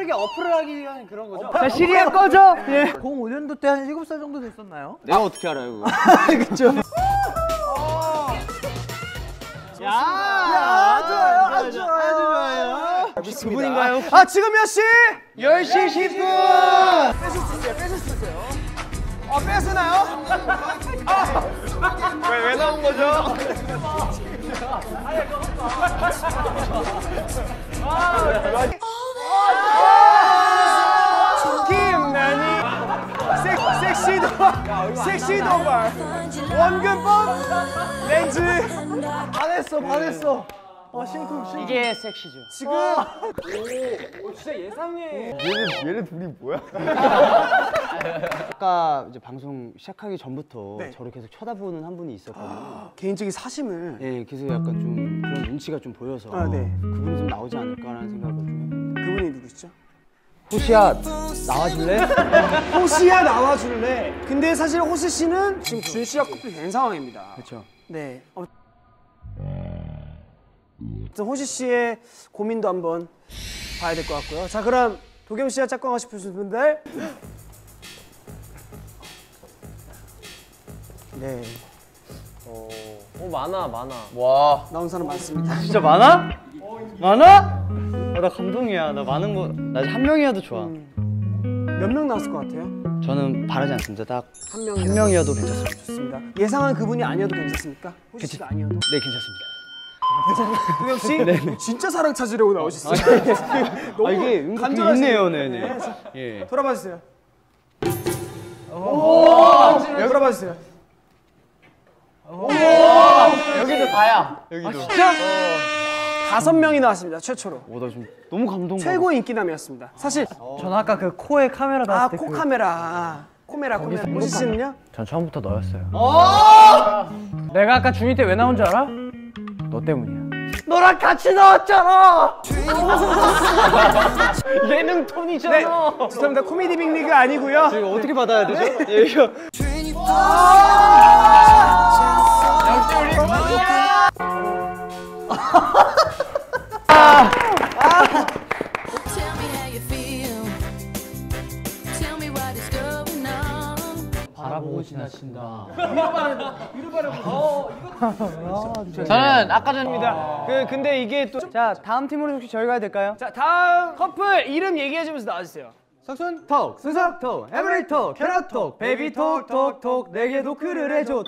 빠르게 어플을 하기 위한 그런 거죠? 자 시리에 꺼져. 예. 05년도 때 한 7살 정도 됐었나요? 내가 어떻게 알아요 그거? 그쵸. 야, 아, 좋아요, 아주 좋아요. 아주 좋아요. 두 분인가요? 아, 지금 몇 시? 10시 10분. 빼실 수 있어요, 빼실 수 있어요. 아, 뺏으나요? 왜, 왜 나온 거죠? 김 섹시 도발 원근법 렌즈 반했어 반했어 어 심쿵 심쿵 이게 섹시죠. 지금 오, 진짜 예상해 얘네, 얘네 둘이 뭐야? 아까 이제 방송 시작하기 전부터 네. 저를 계속 쳐다보는 한 분이 있었거든요. 개인적인 사심을 예, 그래서 약간 좀 그런 눈치가 좀 보여서 아, 네. 그분이 좀 나오지 않을까라는 생각을 좀 해요. 그분이 누구시죠? 호시야 나와줄래? 호시야 나와줄래 근데 사실 호시 씨는 지금 준 씨와 커플이 된 상황입니다 그렇죠. 네 어. 호시 씨의 고민도 한번 봐야 될 것 같고요 자 그럼 도겸 씨와 짝꿍하고 싶으신 분들 네오 많아 많아. 와. 나온 사람 많습니다 진짜 많아? 많아? 아, 나 감동이야. 나 많은 거. 나 한 명이어도 좋아. 몇 명 나왔을 것 같아요? 저는 바라지 않습니다. 딱 한 명. 한 명이어도 괜찮습니다. 좋습니다. 예상한 그분이 아니어도 괜찮습니까? 호시 씨가 아니어도. 네, 괜찮습니다. 도겸 씨 진짜 사랑 찾으려고 나오셨어요. 너무 아 이게 은근. 있네요, 네네. 예. 돌아봐 주세요. 오, 돌아봐 주세요. 여기도 다야. 여기도. 다섯 명이 나왔습니다. 최초로. 오, 나 지금 너무 감동. 최고 인기남이었습니다. 사실 전 아까 그 코에 카메라 아, 닿았을 때 코 그- 카메라. 코메라 코메라. 호시 씨는요? 전 처음부터 너였어요. 내가 아까 중이 때왜 나온 줄 알아? 너 때문이야. 너랑 같이 나왔잖아. 예능 톤이잖아. 네. 죄송합니다. 코미디 빅리그 아니고요. 이거 어떻게 받아야 되죠? 예, 이거. 지나친다. 저는 아까 전입니다. 그 근데 이게 또 자 다음 팀으로 혹시 저희가 해야 될까요? 자, 다음 커플 이름 얘기해 주면서 나와 주세요. 석순 톡, 순석 톡, every talk, CARAT talk, baby talk, 톡, 톡, 내게 노크를 해줘 톡.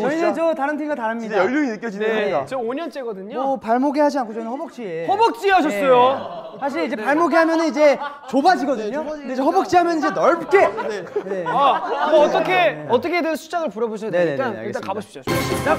저희는 저 다른 팀과 다릅니다. 연륜이 느껴지네. 저 5년째거든요. 뭐 발목에 하지 않고 저희는 허벅지에. 허벅지 하셨어요. 사실 이제 발목에 하면은 이제 좁아지거든요. 근데 이제 허벅지 하면 이제 넓게. 네. 아, 뭐 어떻게 어떻게든 부려보셔야 네네네, 되니까 일단. 가보십시오. 시작.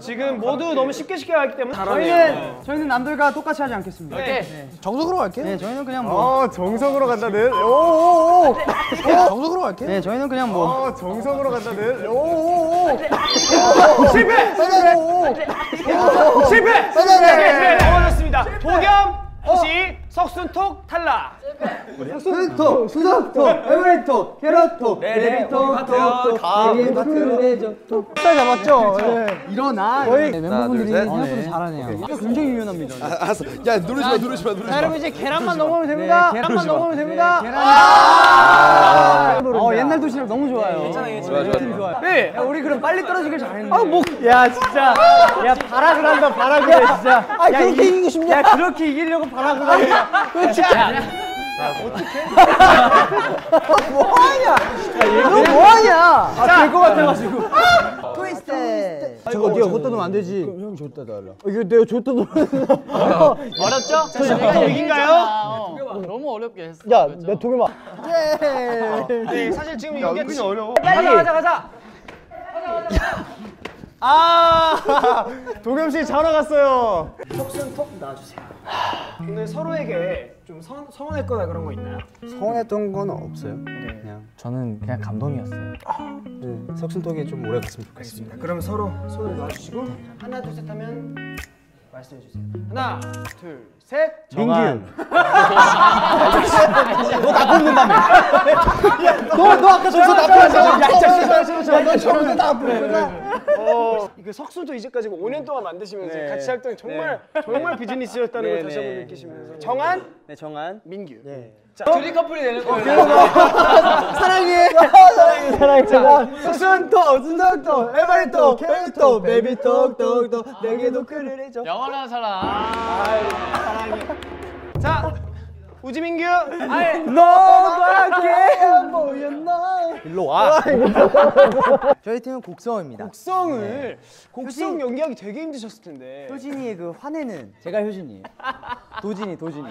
지금 모두 너무 쉽게 쉽게 갔기 때문에 저희는 저희는 남들과 똑같이 하지 않겠습니다. 네. 정석으로 갈게요. 네, 저희는 그냥 뭐. 어, 정석으로 간다는. 오오오. 정석으로 갈게요. 네, 저희는 그냥 뭐. 어, 정석으로 간다는. 오오오. 실패. 실패. 네, 넘어졌습니다. 도겸 혹시 석순톡 탈락. 수석톡, 수석톡, 에브리톡, 캐럿톡, 베이비톡, 톡, 톡, 내게 노크를 해줘 톡. 잘 잡았죠? 일어나. 저희 멤버분들이 생각보다 잘하네요. 굉장히 유연합니다. 알았어. 야, 누르지 마, 누르지 마, 누르지 마. 여러분 이제 계란만 넘으면 됩니다. 계란만 넘으면 됩니다. 계란. 어 옛날 도시락 너무 좋아요. 괜찮아요. 좋아. 좋아요. 네. 야, 우리 그럼 빨리 떨어지길 잘했네. 아 뭐? 야 진짜. 야 발악을 한다 발악을 해 진짜. 아 그렇게 이기고 싶냐? 야 그렇게 이기려고 발악을 한다. 그 진짜. 야, 어떡해? 뭐하냐? 야, 얘가 뭐하냐? 아, 될것 같아가지고. 트위스트. 저거 네가 줬다 놓으면 안 되지. 그럼 형 줬다 달라. 이거 내가 줬다 놓으면. 어렵죠? 자, 잠깐 얘기인가요? 야, 내 도겸아. 네, 사실 지금 야, 이게 은근히 어려워. 빨리 가자 가자. 아! 도겸 씨 전화 갔어요. 석순톡 나와주세요. 오늘 서로에게 좀 서, 서운했거나 그런 거 있나요? 서운했던 건 없어요. 그냥 저는 그냥 감동이었어요. 네, 석순 톡이 좀 오래 갔으면 좋겠습니다. 그럼 서로 손을 놔주시고 하나 둘 셋 하면 말씀해 주세요. 하나, 둘, 셋. 민규. 너너 아까 저기서 나쁘잖아. 야, 저는 나쁘구나. 어, 이그 석수도 이제까지 5년 동안 만드시면서 네. 같이 활동이 정말 정말 비즈니스였다는 걸 다시 한번 느끼시면서 정한, 네, 정한. 민규. 자, 둘이 커플이 되는 거예요. 사랑해. 사랑해 사랑해. 석순토 순덕토 에버리토 캐릭토 베이비톡톡톡 내게도 그를 해줘. 영원한 사랑. 자, 우지민규. 너밖에 안 보였나. 일로 와. 저희 팀은 곡성입니다. 곡성을 곡성 연기하기 되게 힘드셨을 텐데. 효진이의 그 화내는 제가 효진이에요. 효진이 효진이.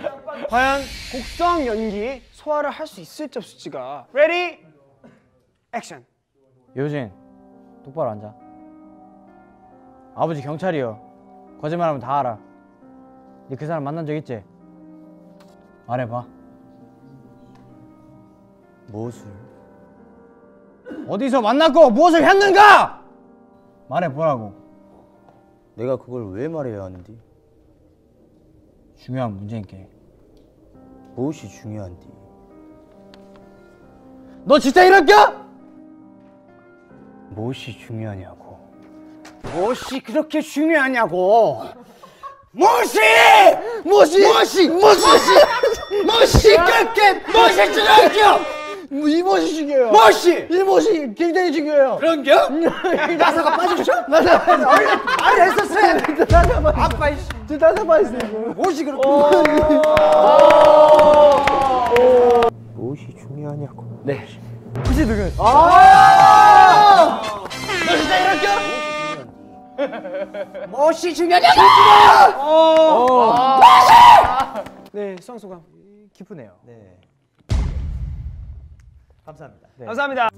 과연 곡성 연기 소화를 할 수 있을지 없을지가. ready, 액션. 효진 똑바로 앉아 아버지 경찰이요 거짓말하면 다 알아 니 그 사람 만난 적 있지? 말해봐 무엇을? 어디서 만났고 무엇을 했는가? 말해보라고 내가 그걸 왜 말해야 하는디? 중요한 문제인게 무엇이 중요한디? 너 진짜 이럴까? 무엇이 중요하냐고? 무엇이 그렇게 중요하냐고 무엇이 무엇이 무엇이 무엇이 무엇이 그렇게 무엇이 중요하죠 이 무엇이 중요해요. 무엇이! 이 무엇이 굉장히 중요해요. 그런겨? 나사가 빠지죠? 나사 아니 했었어요 나사 빠지 아빠 이씨. 나사 빠졌어 무엇이 그렇게 무엇이 중요하냐고? 네. 혹시 누구? 너 진짜 이럴까? 무엇이 중요하냐고! 네, 수상 소감. 기쁘네요. 네. 감사합니다. 네. 감사합니다.